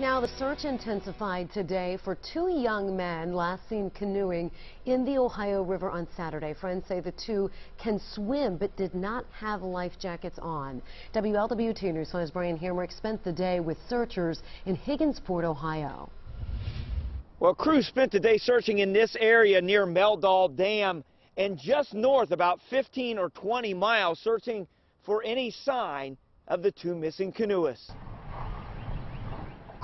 Now, the search intensified today for two young men last seen canoeing in the Ohio River on Saturday. Friends say the two can swim but did not have life jackets on. WLWT News 5's Brian Hamrick spent the day with searchers in Higginsport, Ohio. Well, crews spent the day searching in this area near Meldahl Dam and just north, about 15 or 20 miles, searching for any sign of the two missing canoeists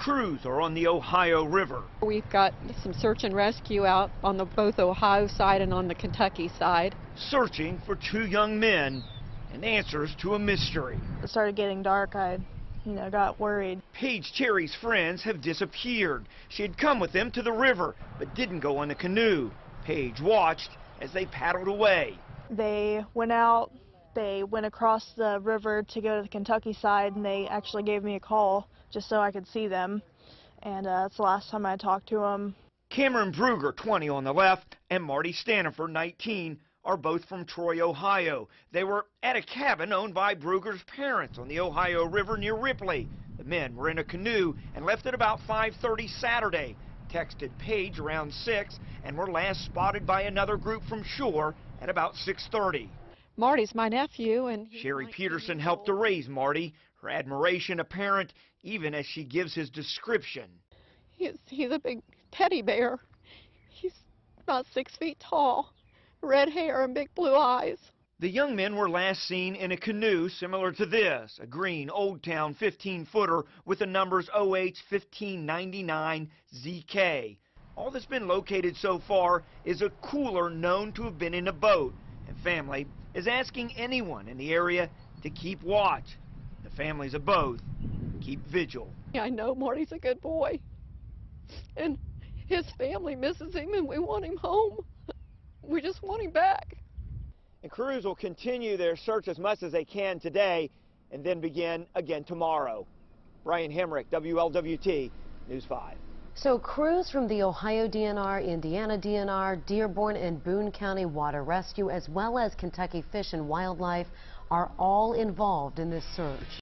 crews are on the Ohio River. We've got some search and rescue out on the both Ohio side and on the Kentucky side. Searching for two young men and answers to a mystery. It started getting dark. I, you know, got worried. Paige Cherry's friends have disappeared. She had come with them to the river, but didn't go on a canoe. Paige watched as they paddled away. They went out, they went across the river to go to the Kentucky side, and they actually gave me a call just so I could see them. And uh, that's the last time I talked to them. Cameron Buerger, 20 on the left, and Marty Stanaford, 19, are both from Troy, Ohio. They were at a cabin owned by Buerger's parents on the Ohio River near Ripley. The men were in a canoe and left at about 5.30 Saturday. Texted Paige around 6 and were last spotted by another group from shore at about 6.30. Marty's my nephew, and Sherry Peterson helped to raise Marty. Her admiration apparent even as she gives his description. He's he's a big teddy bear. He's about six feet tall, red hair and big blue eyes. The young men were last seen in a canoe similar to this, a green Old Town 15-footer with the numbers OH 1599 ZK. All that's been located so far is a cooler known to have been in a boat, and family is asking anyone in the area to keep watch. The families of both keep vigil. I know Marty's a good boy, and his family misses him, and we want him home. We just want him back. And crews will continue their search as much as they can today and then begin again tomorrow. Brian Hamrick, WLWT, News 5. So crews from the Ohio DNR, Indiana DNR, Dearborn and Boone County Water Rescue, as well as Kentucky Fish and Wildlife are all involved in this search.